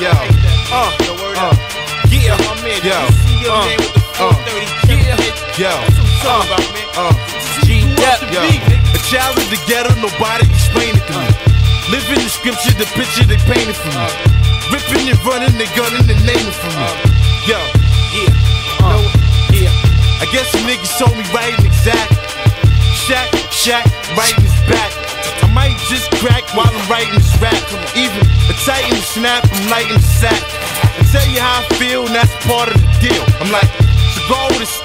Yeah, Yo, your uh, man with the uh, 430 yeah. Yo, I'm talking about, man. uh, G Dep, yo. A child in the ghetto, nobody explain it to me. Living the scripture, the picture they painted for me. Ripping and running, they gunning and naming for me. Yo, Yeah, uh, yeah. I guess some niggas told me right and exact. Shaq, Shaq, writing his back. I might just crack while I'm writing this rap. Even a tighten snap, I'm lighting sack. I tell you how I feel, and that's part of the deal. I'm like, the gold is still.